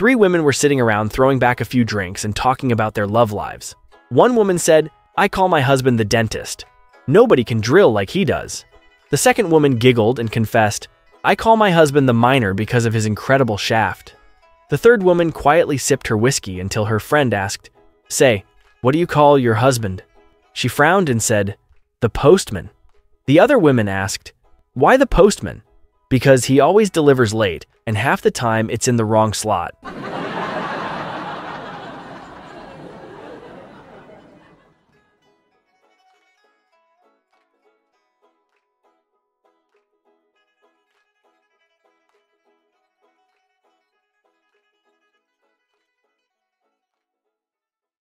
Three women were sitting around throwing back a few drinks and talking about their love lives. One woman said, I call my husband the dentist. Nobody can drill like he does. The second woman giggled and confessed, I call my husband the miner because of his incredible shaft. The third woman quietly sipped her whiskey until her friend asked, Say, what do you call your husband? She frowned and said, The postman. The other women asked, Why the postman? Because he always delivers late, and half the time it's in the wrong slot.